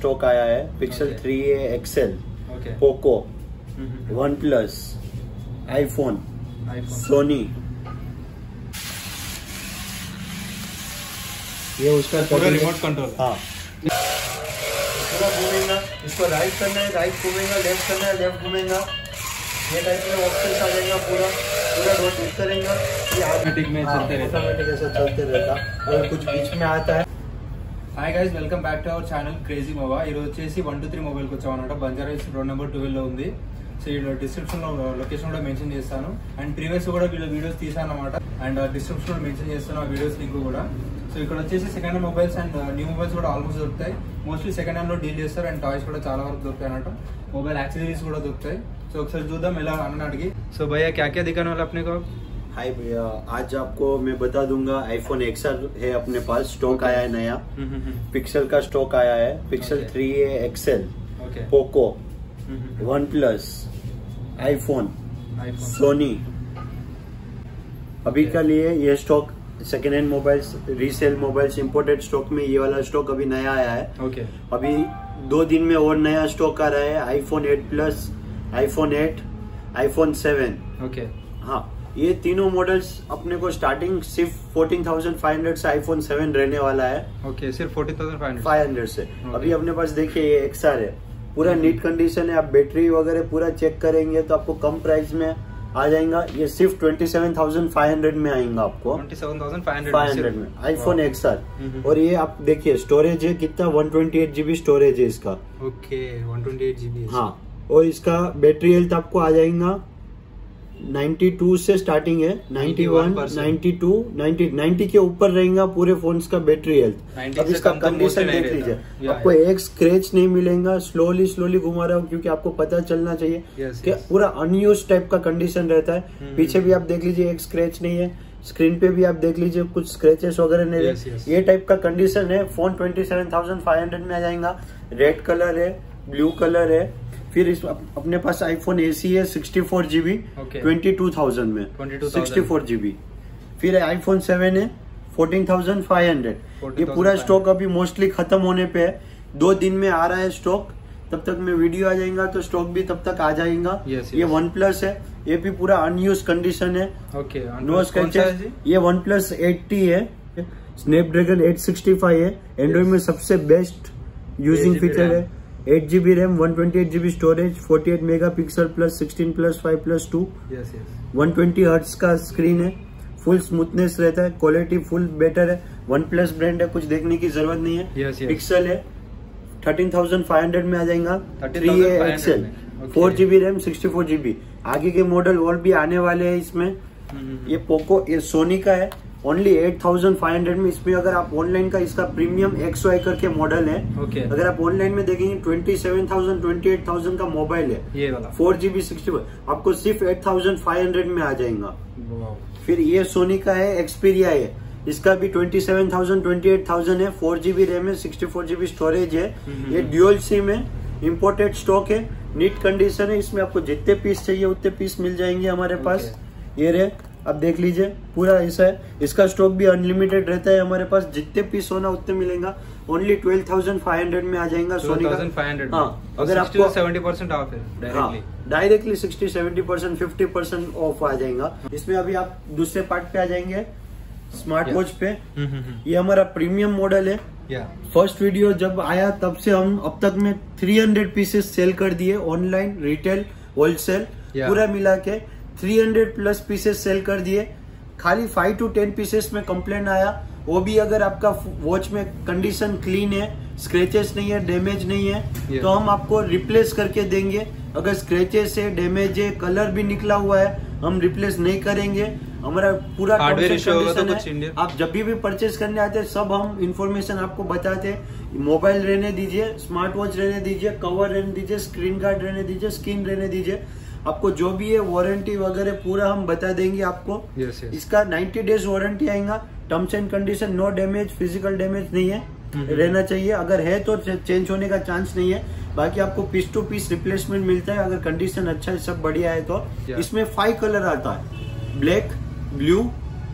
Stock आया है Pixel three A XL Poco OnePlus iPhone iPhone Sony ये उसका पूरा रिमोट कंट्रोल हाँ। घूमेगा इसको राइट करना है राइट घूमेगा लेफ़्ट करना है लेफ़्ट घूमेगा। ये टाइप में ऑप्शन आ जाएगा पूरा पूरा क्लिक करेगा। ये Automatic में चलते रहता। ऑटोमेटिक ऐसा चलते रहता। अगर कुछ बीच में आता है। Hi guys welcome back to our channel crazy మోవా ఈరోజు వచ్చేసి వన్ టూ త్రీ మొబైల్కి వచ్చామన్నమాట. బంజారా హిల్స్ రోడ్ నెంబర్ ట్వెల్వ్లో ఉంది. సో ఈ డిస్క్రిప్షన్లో లొకేషన్ uh, కూడా మెన్షన్ చేస్తాను. అండ్ ప్రీవియస్ కూడా వీళ్ళు వీడియోస్ తీసాను అనమాట అండ్ డిస్క్రిప్షన్ కూడా మెన్షన్ చేస్తాను ఆ వీడియోస్ లింక్ కూడా. సో ఇక్కడ వచ్చేసి second hand mobiles and new mobiles కూడా ఆల్మోస్ట్ దొరుకుతాయి. మోస్ట్లీ సెకండ్ హ్యాండ్లో డీల్ చేస్తారు అండ్ టాయ్స్ కూడా చాలా వరకు దొరుకుతాయి అనమాట మొబైల్ యాక్సెసరీస్ కూడా దొరుకుతాయి. సో ఒకసారి చూద్దాం ఎలా అన్న అడిగి. సో భయ్యా క్యాక్యా క్యా దికాను వాళ్ళు हाय भैया आज आपको मैं बता दूँगा आईफोन एक्सएल है अपने पास स्टॉक okay. आया है नया। हम्म, हम्म, हम्म। पिक्सल का स्टॉक आया है Pixel three A XL Poco OnePlus iPhone Sony अभी का लिए ये stock second hand mobiles resale mobiles imported stock में ये वाला स्टॉक अभी नया आया है। Okay. अभी दो दिन में और नया स्टॉक आ रहा है iPhone eight plus iPhone eight iPhone seven okay हाँ। ये तीनों मॉडल्स अपने को स्टार्टिंग सिर्फ़ 14,500 से आईफोन 7 रहने वाला है। ఓకే सिर्फ़ फोर्टी थाउज़ेंड फाइव 500 से। Okay. अभी अपने पास देखिए ये एक्सआर है। पूरा नीट कंडीशन है आप बैटरी वगैरह पूरा चेक करेंगे तो आपको कम प्राइस में आ जाएगा। ये सिर्फ़ 27,500 में आएगा आपको। ट्वेंटी सेवन थाउज़ेंड फाइव 500 में आईफोन एक्स आर और ये आप देखिए स्टोरेज है कितना? 128 जीबी स्टोरेज है इसका। Okay one twenty eight G हाँ। और इसका बैटरी हेल्थ आपको आ जाएगा। 92 से स्टार्टिंग है 91, 92, 90, 90 के ऊपर रहेगा पूरे फोन्स का बैटरी हेल्थ अब इसका तो कंडीशन देख लीजिए। आपको एक स्क्रेच नहीं मिलेगा स्लोली स्लोली घुमा रहा हूँ क्योंकि आपको पता चलना चाहिए Yes, कि yes. पूरा अनयूज टाइप का कंडीशन रहता है। हम्म, पीछे भी आप देख लीजिए एक स्क्रेच नहीं है। स्क्रीन पे भी आप देख लीजिए कुछ स्क्रेचेस वगैरह नहीं Yes, है yes. ये टाइप का कंडीशन है। Phone twenty seven thousand five hundred में आ जाएगा। रेड कलर है ब्लू कलर है फिर इस अप- अपने पास आईफोन सी है sixty four GB twenty two thousand में। सिक्सटी फोर जीबी फिर आईफोन सेवन है फोर्टीन थाउज़ेंड फाइव हंड्रेड ये पूरा स्टॉक अभी मोस्टली खत्म होने पे है। दो दिन में आ रहा है स्टॉक तब तक में वीडियो आ जाएगा तो स्टॉक भी तब तक आ जाएगा। Yes, ये वन प्लस है। ये भी पूरा अनयूज कंडीशन है। ओके नो स्क्रैचेस ये वन प्लस एट्टी है। स्नैपड्रैगन एट सिक्सटी फाइव है एंड्रॉइड में सबसे बेस्ट यूजिंग फीचर है। Eight GB RAM one twenty eight GB storage forty eight megapixel plus sixteen plus five plus two one twenty hertz का screen है full smoothness रहता है quality full better है. OnePlus brand है कुछ देखने की ज़रूरत नहीं है. Yes, yes. पिक्सल है थर्टीन थाउज़ेंड फाइव हंड्रेड में आ जाएगा. Three XL four GB RAM sixty four GB आगे के मॉडल और भी आने वाले हैं इसमें. ये पोको ये सोनी का है. Only eight thousand five hundred में इसमें अगर आप ऑनलाइन का इसका प्रीमियम एक्स वाई करके मॉडल है ओके अगर आप ऑनलाइन में देखेंगे twenty seven thousand twenty eight thousand का मोबाइल है। ये वाला। फोर जीबी सिक्सटी आपको सिर्फ़ एट थाउज़ेंड फाइव हंड्रेड में आ जाएगा। फिर ये सोनी का है एक्सपीरिया है। इसका भी twenty seven thousand twenty eight thousand है फोर जीबी रैम है सिक्सटी फोर जीबी स्टोरेज है। ये ड्यूअल सिम है इम्पोर्टेड स्टॉक है नीट कंडीशन है। इसमें आपको जितने पीस चाहिए उतने पीस मिल जाएँगे हमारे पास। ये रहे अब देख लीजिए पूरा ऐसा है। इसका स्टॉक भी अनलिमिटेड रहता है हमारे पास। जितने पीस होना उतने मिलेगा। Only twelve thousand five hundred में आ जाएगा सोनी का। 2500 हाँ अगर आपको सेवेंटी परसेंट ऑफ़ है directly directly sixty seventy percent fifty percent off आ जाएगा। इसमें अभी आप दूसरे पार्ट पे आ जाएँगे स्मार्ट वॉच पे। ये हमारा प्रीमियम मॉडल है। फ़र्स्ट वीडियो जब आया तब से हम अब तक में 300 पीसेस सेल कर दिए ऑनलाइन रिटेल होलसेल पूरा मिला के 300 प्लस पीसेस सेल कर दिए। खाली फाइव टू टेन पीसेस में कंप्लेन आया। वो भी अगर आपका वॉच में कंडीशन क्लीन है स्क्रेचेस नहीं है डैमेज नहीं है Yeah. तो हम आपको रिप्लेस करके देंगे। अगर स्क्रेचेस है डैमेज है कलर भी निकला हुआ है हम रिप्लेस नहीं करेंगे। हमारा पूरा होगा तो है। आप जब भी भी परचेज करने आते हैं सब हम इंफॉर्मेशन आपको बताते हैं। मोबाइल रहने दीजिए स्मार्ट वॉच रहने दीजिए कवर रहने दीजिए स्क्रीन गार्ड रहने दीजिए स्क्रीन रहने दीजिए। आपको जो भी है वारंटी वगैरह पूरा हम बता देंगे आपको। यस यस इसका 90 डेज़ वारंटी आएगा। Terms and condition no damage physical damage नहीं है। हम्म। रहना चाहिए। अगर है तो चेंज होने का चांस नहीं है। बाकी आपको पीस टू पीस रिप्लेसमेंट मिलता है। अगर कंडीशन अच्छा है सब बढ़िया है तो। Yeah. इसमें फाइव कलर आता है। ब्लैक ब्लू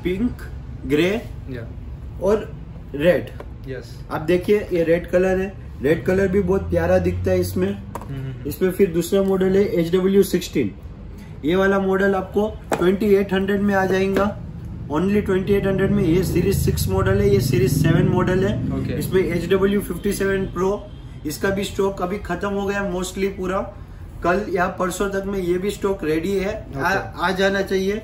पिंक ग्रे या और रेड यस आप देखिए ये रेड कलर है। रेड कलर भी बहुत प्यारा दिखता है इसमें। इसमें फिर दूसरा मॉडल है एच डब्ल्यू सिक्सटीन ये वाला मॉडल आपको 2800 में आ जाएगा। ओनली 2800 में ये सीरीज़ सिक्स मॉडल है ये सीरीज़ सेवन मॉडल है। Okay. इसमें H W fifty seven pro इसका भी स्टॉक अभी खत्म हो गया मोस्टली पूरा। कल या परसों तक में ये भी स्टॉक रेडी है। okay. आ, आ जाना चाहिए।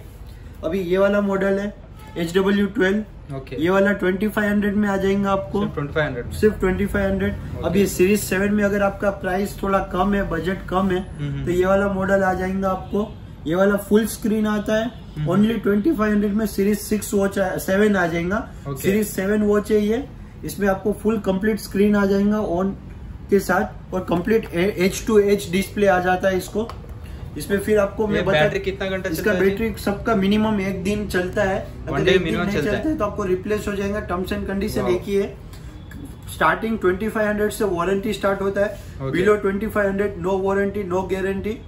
अभी ये वाला मॉडल है। एच डब्ल्यू ट्वेल्व ओके ये वाला 2500 में आ जाएगा आपको। ट्वेंटी फाइव हंड्रेड सिर्फ़ 2500 अब ये सीरीज़ सेवन में अगर आपका प्राइस थोड़ा कम है बजट कम है हम्म। तो ये वाला मॉडल आ जाएगा आपको। ये वाला फुल स्क्रीन आता है। ओनली ट्वेंटी फाइव हंड्रेड में सीरीज़ सिक्स वॉच सेवन आ जाएगा। Okay. सीरीज़ सेवन वॉच है ये। इसमें आपको फुल कंप्लीट स्क्रीन आ जाएगा ऑन के साथ और complete H two H display आ जाता है इसको। इसमें फिर आपको मैं बता बैटरी कितना घंटा इसका? बैटरी सबका मिनिमम एक दिन चलता है। अगर एक दिन नहीं चलता है। चलता है। तो आपको रिप्लेस हो जाएगा। टर्म्स एंड कंडीशन एक ही है। स्टार्टिंग 2500 से वारंटी स्टार्ट होता है. Below 2500 no warranty no guarantee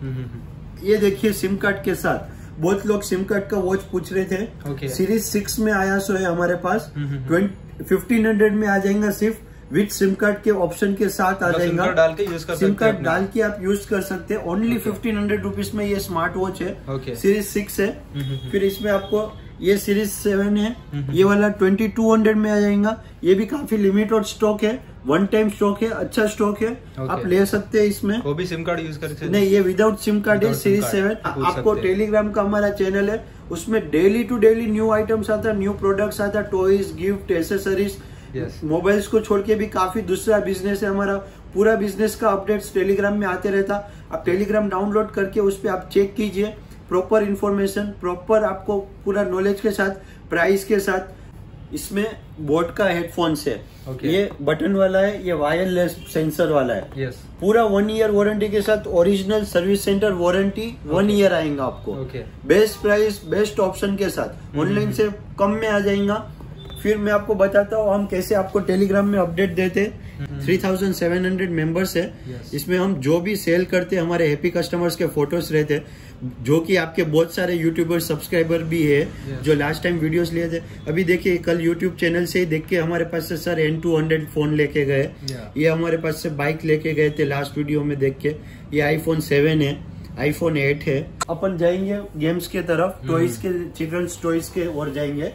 hmm, hmm, hmm. ये देखिए सिम कार्ड के साथ। बहुत लोग सिम कार्ड का वॉच पूछ रहे थे। Okay. सीरीज़ सिक्स में आया सो है हमारे पास। हम्म, हम्म, फिफ्टीन हंड्रेड में आ जाएगा सिर्फ़। विथ सिम कार्ड के ऑप्शन के साथ आ मतलब सिम जाएगा। डाल के यूज़ कर सिम कार्ड डाल के आप यूज़ कर सकते हैं। ओनली फिफ्टीन हंड्रेड रुपीज़ में ये स्मार्ट वॉच है। Okay. सीरीज़ सिक्स है। हम्म, हम्म, हम्म। फिर इसमें आपको ये सीरीज़ सेवन है। ये वाला ट्वेंटी टू हंड्रेड में आ जाएगा। ये भी काफ़ी लिमिटेड स्टॉक है। वन टाइम स्टॉक है। अच्छा स्टॉक है। Okay. आप ले सकते हैं इसमें। वो भी सिम कार्ड यूज़ कर सकते नहीं ये विदाउट सिम कार्ड है। सीरीज़ सेवन आपको टेलीग्राम का हमारा चैनल है। उसमें daily to daily new items आता है। न्यू प्रोडक्ट्स आता है। Toys gift accessories Yes. Mobiles को छोड़ के भी काफ़ी दूसरा बिज़नेस है हमारा। पूरा बिज़नेस का अपडेट्स टेलीग्राम में आते रहता। आप टेलीग्राम डाउनलोड करके उस पर आप चेक कीजिए। प्रॉपर इंफॉर्मेशन प्रॉपर आपको पूरा नॉलेज के साथ प्राइस के साथ। इसमें बोट का हेडफोन्स है। Okay. ये बटन वाला है ये वायरलेस सेंसर वाला है। यस पूरा वन ईयर वारंटी के साथ original service centre warranty one Okay. Year आएगा आपको। Okay. Best price best option के साथ। ऑनलाइन से कम में आ जाएगा। फिर मैं आपको बताता हूँ हम कैसे आपको टेलीग्राम में अपडेट देते। Three thousand seven hundred members है। Yes. इसमें हम जो भी सेल करते हैं हमारे हैप्पी कस्टमर्स के फ़ोटोज़ रहते हैं जो कि आपके बहुत सारे यूट्यूबर सब्सक्राइबर भी है Yes. जो लास्ट टाइम वीडियोस लिए थे। अभी देखिए कल यूट्यूब चैनल से ही देख के हमारे पास से सर एन टू हंड्रेड फ़ोन लेके गए। Yeah. ये हमारे पास से बाइक लेके गए थे लास्ट वीडियो में देख के। ये आईफोन सेवन है। आईफोन एट है। अपन जाएँगे गेम्स के तरफ़ टॉयज के चिल्ड्रंस टॉयज के और जाएँगे।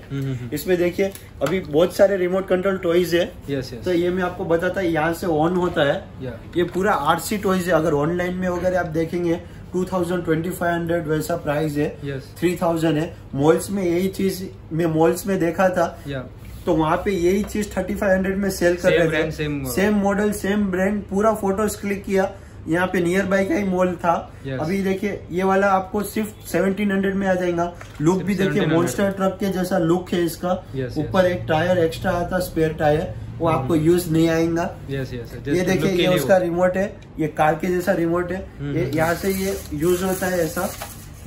इसमें देखिए अभी बहुत सारे रिमोट कंट्रोल टॉयज है। यस यस तो ये मैं आपको बताता यहाँ से ऑन होता है। या ये पूरा आरसी टॉयज है। अगर ऑनलाइन में वगैरह आप देखेंगे two thousand twenty five hundred वैसा प्राइस है। थ्री थाउज़ेंड है। मॉल्स में यही चीज़ मैं मॉल्स में देखा था। या तो वहाँ पे यही चीज़ थर्टी फाइव हंड्रेड में सेल कर रहे थे। सेम मॉडल सेम ब्रांड पूरा फ़ोटोज़ क्लिक किया। यहाँ पे नियर बाई का ही मॉल था। Yes. अभी देखिए ये वाला आपको सिर्फ़ सेवनटीन हंड्रेड में आ जाएगा। लुक भी देखिए 1700 मॉन्स्टर ट्रक के जैसा लुक है इसका। Yes, ऊपर एक टायर एक्स्ट्रा आता स्पेयर टायर वो आपको यूज़ नहीं आएगा। यस यस ये देखिए ये उसका रिमोट है। ये कार के जैसा रिमोट है। हम्म, ये हम्म। यहाँ से ये यूज़ होता है ऐसा।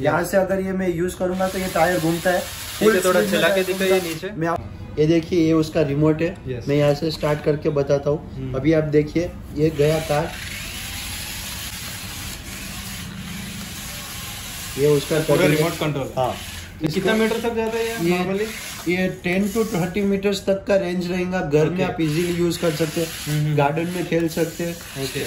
यहाँ से अगर ये मैं यूज़ करूँगा तो ये टायर घूमता है। ठीक Full थोड़ा चला के दिखाइए नीचे। मैं आप ये देखिए ये उसका रिमोट है। Yes. मैं यहाँ से स्टार्ट करके बताता हूँ। अभी आप देखिए ये गया कार ये उसका। रिमोट कंट्रोल हाँ। ये कितना मीटर तक जाता है ये ये ये टेन टू थर्टी मीटर्स तक का रेंज रहेगा। घर में आप इजीली यूज़ कर सकते हम्म, हैं। हम्म। गार्डन में खेल सकते हैं। ओके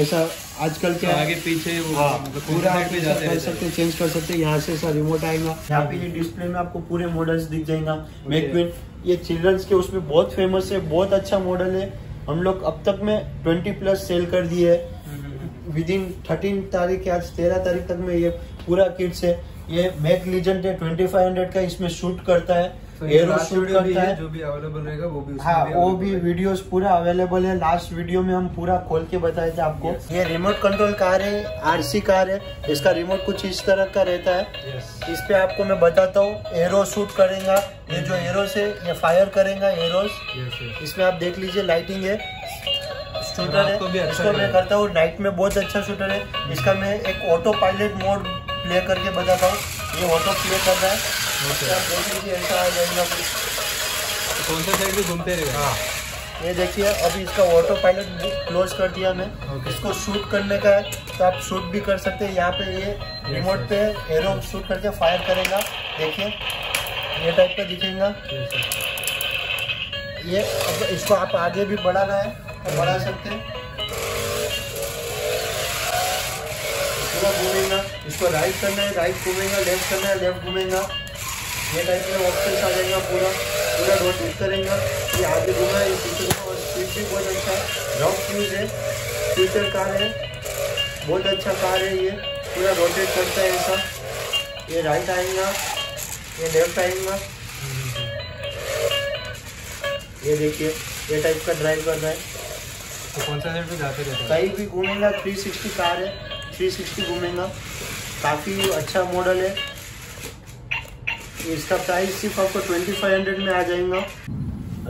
ऐसा आजकल तो क्या आगे पीछे वो हाँ, मतलब पूरा कर सकते चेंज कर सकते हैं। यहाँ से ऐसा रिमोट आएगा। यहाँ पे ये डिस्प्ले में आपको पूरे मॉडल्स दिख जाएगा। मैकविन ये चिल्ड्रंस के उसमें बहुत फ़ेमस है बहुत अच्छा मॉडल है। हम लोग अब तक में ट्वेंटी प्लस सेल कर दिए है। हम्म, विद इन थर्टीन तारीख या तेरह तारीख तक में ये पूरा किट्स है ये मैक लीजेंड है ट्वेंटी फाइव हंड्रेड का इसमें शूट करता है तो एरो लास्ट शूट करता है जो भी अवेलेबल रहेगा वो भी हाँ वो भी। वीडियोस पूरा अवेलेबल है लास्ट वीडियो में हम पूरा खोल के बताए थे आपको Yes. ये रिमोट कंट्रोल कार है आरसी कार है इसका रिमोट कुछ इस तरह का रहता है Yes. इस पे आपको मैं बताता हूँ एरो शूट करेगा ये जो एरो से ये फायर करेगा एरोस yes. इसमें आप देख लीजिए लाइटिंग है शूटर है। भी अच्छा इसको मैं करता हूँ नाइट में बहुत अच्छा शूटर है। इसका मैं एक ऑटो पायलट मोड प्ले करके बताता हूँ। ये ऑटो प्ले कर रहा है। ऐसा आ जाएगा कौन सा साइड भी घूमते रहेगा हाँ। ये देखिए अभी इसका ऑटो पायलट क्लोज कर दिया मैं। Okay. इसको शूट करने का है तो आप शूट भी कर सकते हैं। यहाँ पे ये रिमोट पे एरो शूट करके फायर करेगा। देखिए ये टाइप का दिखेगा। Yes. ये इसको आप आगे भी बढ़ाना है। बढ़ा सकते हैं। पूरा घूमेगा, इसको राइट करना है राइट घूमेगा लेफ़्ट करना है लेफ़्ट घूमेगा। ये टाइप में ऑप्शन आ जाएगा पूरा। पूरा रोटेट करेगा ये आगे घूमा है पीछे घूमा और स्पीड भी बहुत अच्छा है। रॉक फ्यूज है फ्यूचर कार है, बहुत अच्छा कार है ये। पूरा रोटेट करता है ऐसा। ये राइट आएगा, ये लेफ़्ट आएगा। ये देखिए, ये टाइप का ड्राइव कर रहा है। तो कौन सा साइड पे जाते रहते हैं? कहीं भी घूमेगा 360 कार है 360 घूमेगा। काफ़ी अच्छा मॉडल है। इसका प्राइस सिर्फ़ आपको 2500 में आ जाएगा।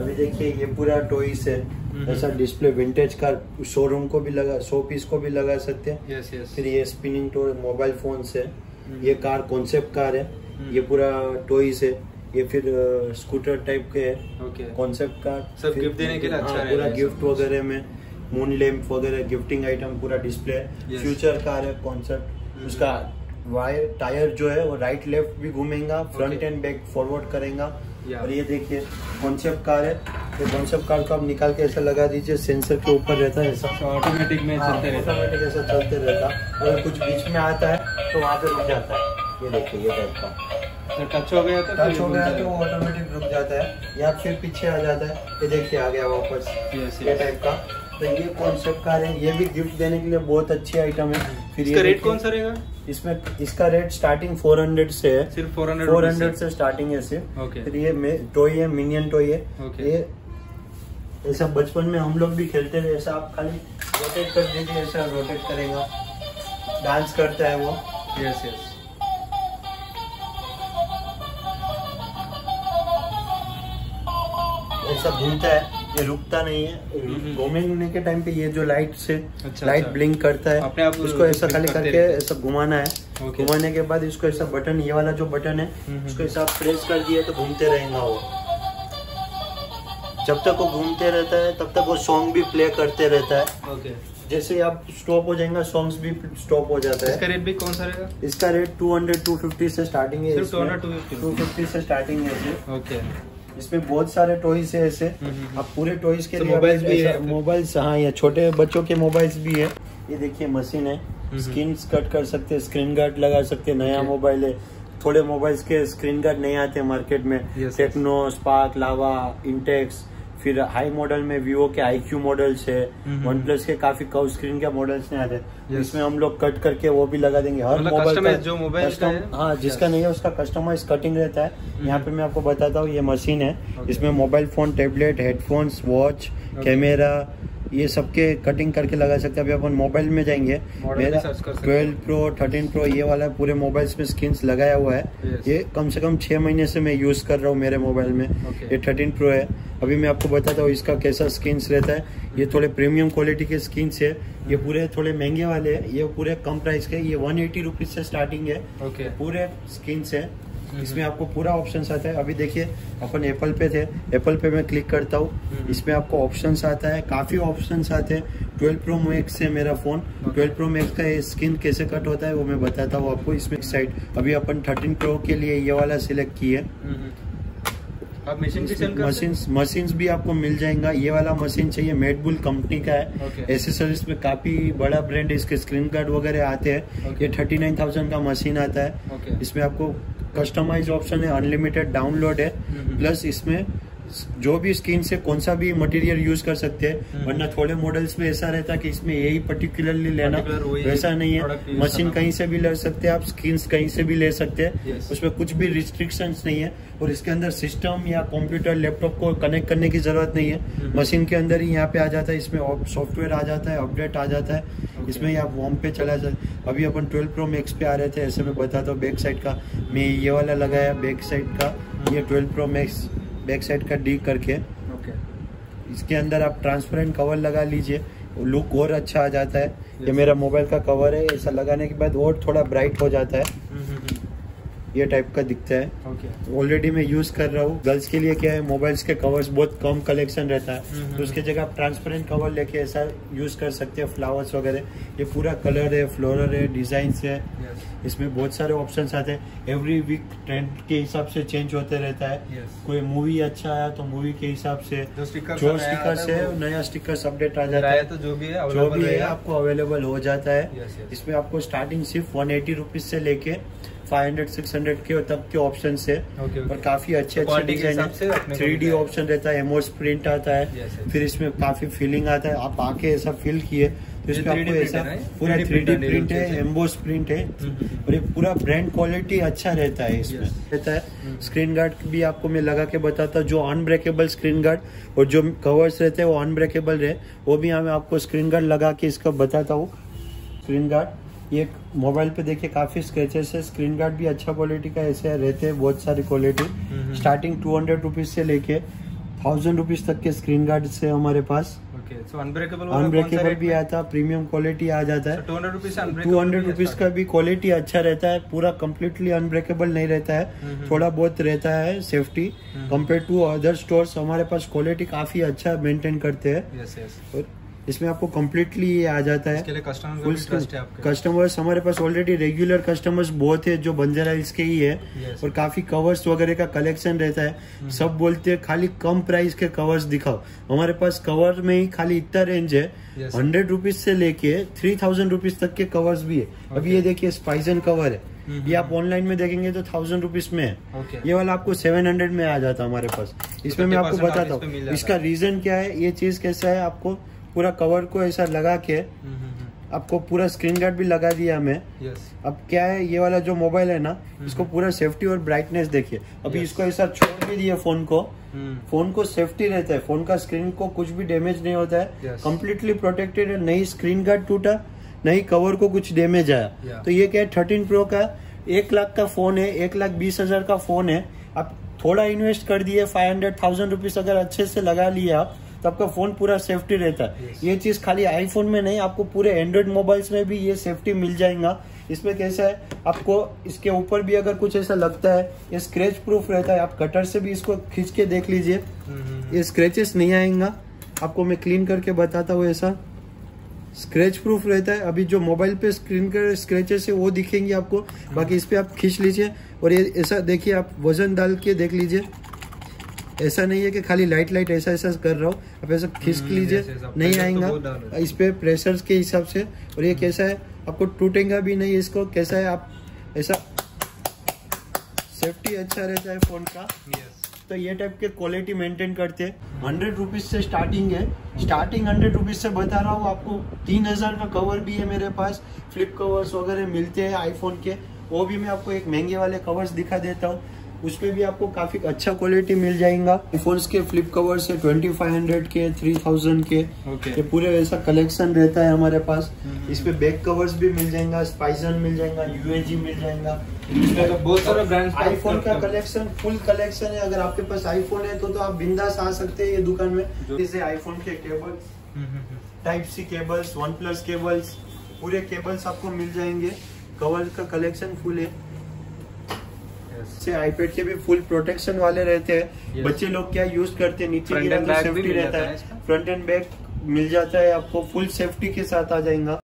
अभी देखिए ये पूरा टॉइस है। हम्म। ऐसा डिस्प्ले विंटेज कार शोरूम को भी लगा शो पीस को भी लगा सकते हैं। यस यस फिर ये स्पिनिंग टोर मोबाइल फ़ोन से। ये कार कॉन्सेप्ट कार है। हम्म। ये पूरा टॉइस है। ये फिर स्कूटर टाइप के है। कॉन्सेप्ट कार सब gift देने के लिए अच्छा हाँ, पूरा गिफ्ट वगैरह में। मून लैम्प वगैरह गिफ्टिंग आइटम पूरा डिस्प्ले है. फ्यूचर कार है कॉन्सेप्ट उसका वायर टायर जो है वो राइट लेफ़्ट भी घूमेगा फ्रंट एंड बैक फॉरवर्ड करेगा। और ये देखिए कॉन्सेप्ट कार है। ये कॉन्सेप्ट कार को आप निकाल के ऐसा लगा दीजिए सेंसर के ऊपर रहता है ऐसा। ऑटोमेटिक में हाँ, चलते रहता ऑटोमेटिक ऐसा चलते रहता। है अगर कुछ बीच में आता है तो वहाँ पे रुक जाता है। ये देखिए ये टाइप का। तो टच हो गया तो टच हो गया तो वो ऑटोमेटिक रुक जाता है। या फिर पीछे आ जाता है। ये देखिए आ गया वापस। ये टाइप का। तो ये कॉन्सेप्ट कार है? ये भी गिफ्ट देने के लिए बहुत अच्छी आइटम है। फिर इसका रेट कौन सा रहेगा? इसमें इसका रेट स्टार्टिंग 400 से है। सिर्फ़ फोर हंड्रेड 400 से। स्टार्टिंग है सिर्फ़। ओके फिर ये टॉय है मिनियन टॉय है। Okay. ये ऐसा बचपन में हम लोग भी खेलते थे। ऐसा आप खाली रोटेट कर दीजिए ऐसा रोटेट करेगा। डांस करता है वो। यस यस ऐसा घूमता है। ये रुकता नहीं है। हम्म। घूमने के टाइम पे ये जो लाइट से अच्छा, लाइट अच्छा। ब्लिंक करता है अपने आप उसको ऐसा खाली करके ऐसा घुमाना है। घुमाने के बाद इसको ऐसा बटन ये वाला जो बटन है हम्म। उसको ऐसा प्रेस कर दिया तो घूमते रहेगा वो। जब तक वो घूमते रहता है तब तक वो सॉन्ग भी प्ले करते रहता है। जैसे आप स्टॉप हो जाएगा सॉन्ग्स भी स्टॉप हो जाता है। इसका रेट भी कौन सा रहेगा? इसका रेट 200 250 से स्टार्टिंग है सिर्फ़ 200, 250? 250 से स्टार्टिंग है। ओके इसमें बहुत सारे टॉयज है ऐसे हम्म, हम्म। अब पूरे टॉयज के मोबाइल लिए भी है? मोबाइल्स हाँ ये छोटे बच्चों के मोबाइल्स भी है ये देखिए मशीन है हम्म। स्क्रीन कट कर सकते हैं स्क्रीन गार्ड लगा सकते हैं नया मोबाइल है थोड़े मोबाइल्स के स्क्रीन गार्ड नहीं आते मार्केट में. टेक्नो स्पार्क लावा इंटेक्स फिर हाई मॉडल में वीवो के आई क्यू मॉडल्स है। वन प्लस के काफ़ी कव स्क्रीन के मॉडल्स नहीं आते Yes. इसमें हम लोग कट करके वो भी लगा देंगे हर मतलब मोबाइल customize जो मोबाइल कस्टम हाँ जिसका Yes. नहीं है उसका कस्टमाइज कटिंग रहता है। यहाँ पे मैं आपको बताता हूँ ये मशीन है Okay. इसमें mobile phone tablet headphones watch camera ये सबके कटिंग करके लगा सकते हैं। अभी अपन मोबाइल में जाएँगे। मेरा। 12 प्रो 13 प्रो ये वाला पूरे मोबाइल्स में स्क्रीन्स लगाया हुआ है। Yes. ये कम से कम छह महीने से मैं यूज़ कर रहा हूँ मेरे मोबाइल में। Okay. ये 13 प्रो है। अभी मैं आपको बताता हूँ इसका कैसा स्क्रीन्स रहता है। ये थोड़े प्रीमियम क्वालिटी के स्क्रीन्स है। ये पूरे थोड़े महँगे वाले हैं। ये पूरे कम प्राइस के ये वन एटी रुपीज़ से स्टार्टिंग है। पूरे स्क्रीन्स है। इसमें आपको पूरा ऑप्शन आता है। अभी देखिए अपन एप्पल पे थे। एप्पल पे मैं क्लिक करता हूँ। हम्म। इसमें आपको ऑप्शंस आता है। काफ़ी ऑप्शंस आते हैं। 12 प्रो मैक्स है मेरा फ़ोन Okay. 12 प्रो मैक्स का स्क्रीन कैसे कट होता है वो मैं बताता हूँ आपको। इसमें साइड अभी अपन 13 प्रो के लिए ये वाला सिलेक्ट किए मशीन भी मशीन भी आपको मिल जाएगा। ये वाला मशीन चाहिए मेडबुल कंपनी का है। Okay. एसेसरीज में काफ़ी बड़ा ब्रांड है इसके स्क्रीन गार्ड वगैरह आते हैं। Okay. ये थर्टी नाइन थाउज़ेंड का मशीन आता है। Okay. इसमें आपको कस्टमाइज ऑप्शन है अनलिमिटेड डाउनलोड है हम्म। प्लस इसमें जो भी स्किन से कौन सा भी मटेरियल यूज़ कर सकते हैं हम्म। वरना थोड़े मॉडल्स में ऐसा रहता है कि इसमें यही पर्टिकुलरली लेना वैसा नहीं है। मशीन कहीं से भी ले सकते हैं आप स्किन कहीं से भी ले सकते हैं। उसमें कुछ भी रिस्ट्रिक्शन नहीं है और इसके अंदर सिस्टम या कंप्यूटर लैपटॉप को कनेक्ट करने की ज़रूरत नहीं है। हम्म। मशीन के अंदर ही यहाँ पे आ जाता है इसमें सॉफ्टवेयर आ जाता है अपडेट आ जाता है. इसमें आप होम पे चला जाए अभी अपन 12 प्रो मैक्स पे आ रहे थे ऐसे में बताता हूँ बैक साइड का। मैं ये वाला लगाया बैक साइड का। ये 12 प्रो मैक्स बैक साइड का डी करके। ओके इसके अंदर आप ट्रांसपेरेंट कवर लगा लीजिए लुक और अच्छा आ जाता है। ये मेरा मोबाइल का कवर है ऐसा लगाने के बाद और थोड़ा ब्राइट हो जाता है। ये टाइप का दिखता है। ऑलरेडी मैं यूज़ कर रहा हूँ। गर्ल्स के लिए क्या है मोबाइल्स के कवर्स बहुत कम कलेक्शन रहता हम्म, है तो उसके जगह आप ट्रांसपेरेंट कवर लेके ऐसा यूज़ कर सकते हैं फ्लावर्स वगैरह। ये पूरा कलर है फ्लोरल है डिज़ाइन है। यस इसमें बहुत सारे ऑप्शंस आते हैं। एवरी वीक ट्रेंड के हिसाब से चेंज होते रहता है। यस कोई मूवी अच्छा आया तो मूवी के हिसाब से जो स्टिकर स्टिकर्स है नया स्टिकर्स अपडेट आ जाता है। तो जो भी है जो भी है आपको अवेलेबल हो जाता है। Yes, yes. इसमें आपको स्टार्टिंग सिर्फ़ वन एटी से लेके फाइव हंड्रेड सिक्स हंड्रेड के तक के ऑप्शन है। ओके और काफ़ी अच्छे तो अच्छे डिज़ाइन थ्री डी ऑप्शन रहता है एमोस प्रिंट आता है। Yes, yes. फिर इसमें काफ़ी फीलिंग आता है। आप आके ऐसा फील किए ये इसमें 3D आपको ऐसा पूरा 3D थ्री डी प्रिंट है एम्बोस प्रिंट है। हम्म। और ये पूरा ब्रांड क्वालिटी अच्छा रहता है इसमें। रहता है। हम्म। स्क्रीन गार्ड भी आपको मैं लगा के बताता हूँ जो अनब्रेकेबल स्क्रीन गार्ड और जो कवर्स रहते हैं वो अनब्रेकेबल रहे वो भी हमें आपको स्क्रीन गार्ड लगा के इसका बताता हूँ। स्क्रीन गार्ड ये मोबाइल पे देखिए काफ़ी स्क्रेचेस है। स्क्रीन गार्ड भी अच्छा क्वालिटी का ऐसे रहते हैं बहुत सारी quality hmm. Starting two hundred rupees से लेके थाउज़ेंड रुपीज़ तक के स्क्रीन गार्ड से हमारे पास। ओके सो अनब्रेकेबल अनब्रेकेबल भी आता है प्रीमियम क्वालिटी आ जाता है। Two hundred rupees two hundred rupees का भी क्वालिटी अच्छा रहता है पूरा कम्प्लीटली अनब्रेकेबल नहीं रहता है। हम्म। थोड़ा बहुत रहता है safety compare to other store हमारे पास क्वालिटी काफ़ी अच्छा मेंटेन करते हैं। इसमें आपको कम्प्लीटली ये आ जाता है। इसके लिए कस्टमर कस्टमर्स हमारे पास ऑलरेडी रेगुलर कस्टमर्स बहुत है जो बंजारा हिल्स के ही है Yes. और काफ़ी कवर्स वगैरह का कलेक्शन रहता है। सब बोलते हैं खाली कम प्राइस के कवर्स दिखाओ। हमारे पास कवर में ही खाली इतना रेंज है। Yes. हंड्रेड रुपीज़ से लेके थ्री थाउज़ेंड रुपीज़ तक के कवर्स भी है। अभी ये देखिए स्पाइजन कवर है। हम्म, ये आप ऑनलाइन में देखेंगे तो थाउज़ेंड रुपीज़ में है। ओके ये वाला आपको सेवन हंड्रेड में आ जाता है हमारे पास। इसमें मैं आपको बताता हूँ। इसका रीजन क्या है? ये चीज़ कैसा है? आपको पूरा कवर को ऐसा लगा के आपको पूरा स्क्रीन गार्ड भी लगा दिया हमें। यस अब क्या है ये वाला जो मोबाइल है ना इसको पूरा सेफ्टी और ब्राइटनेस देखिए। अभी Yes. इसको ऐसा छोड़ भी दिए फ़ोन को। फ़ोन को सेफ्टी रहता है। फ़ोन का स्क्रीन को कुछ भी डैमेज नहीं होता है। Yes. कम्प्लीटली प्रोटेक्टेड है। नहीं स्क्रीन गार्ड टूटा नहीं कवर को कुछ डैमेज आया। Yeah. तो ये क्या है थर्टीन प्रो का एक लाख का फ़ोन है एक लाख बीस हज़ार का फ़ोन है। आप थोड़ा इन्वेस्ट कर दिए फाइव हंड्रेड थाउज़ेंड रुपीज़ अगर अच्छे से लगा लिए आप तो आपका फ़ोन पूरा सेफ्टी रहता है। Yes. ये चीज़ खाली आईफोन में नहीं आपको पूरे एंड्रॉइड मोबाइल्स में भी ये सेफ्टी मिल जाएगा। इसमें कैसा है आपको इसके ऊपर भी अगर कुछ ऐसा लगता है ये स्क्रेच प्रूफ रहता है आप कटर से भी इसको खींच के देख लीजिए। ये स्क्रेचेस नहीं आएगा। आपको मैं क्लीन करके बताता हूँ ऐसा। स्क्रेच प्रूफ रहता है। अभी जो मोबाइल पे स्क्रीन के स्क्रेचेस है वो दिखेंगे आपको। बाकी इस पे आप खींच लीजिए। और ये ऐसा देखिए आप वज़न डाल के देख लीजिए। ऐसा नहीं है कि खाली लाइट लाइट ऐसा ऐसा कर रहा हूँ। आप ऐसा खींच हम्म, लीजिए नहीं तो आएगा। इस पे प्रेशर के हिसाब से। और ये कैसा है? आपको टूटेगा भी नहीं इसको। कैसा है? आप ऐसा सेफ्टी अच्छा रहता है फ़ोन का। तो ये टाइप के क्वालिटी मेंटेन करते हैं। हंड्रेड रुपीज़ से स्टार्टिंग है। स्टार्टिंग हंड्रेड रुपीज़ से बता रहा हूँ आपको तीन हज़ार का कवर भी है मेरे पास। फ्लिप कवर्स वगैरह मिलते हैं आईफोन के। वो भी मैं आपको एक महँगे वाले कवर्स दिखा देता हूँ। उसपे भी आपको काफ़ी अच्छा क्वालिटी मिल जाएगा। आईफोन्स के फ्लिप ट्वेंटी फाइव हंड्रेड के थ्री थाउज़ेंड के। ओके ये पूरे ऐसा कलेक्शन रहता है हमारे पास। इसमें इस पे बैक कवर्स भी मिल जाएगा स्पाइसन मिल जाएगा यूएजी मिल जाएगा। तो बहुत सारे का आईफोन का कलेक्शन फुल कलेक्शन है। अगर आपके पास आईफोन है तो तो आप बिंदास आ सकते हैं ये दुकान में। जैसे आईफोन के cables type C cables OnePlus cables पूरे केबल्स आपको मिल जाएँगे। कवर का कलेक्शन फुल है। से आईपैड के भी फुल प्रोटेक्शन वाले रहते हैं. बच्चे लोग क्या यूज़ करते हैं? नीचे गिरा तो सेफ्टी रहता है फ्रंट एंड बैक मिल जाता है आपको फुल सेफ्टी के साथ आ जाएगा।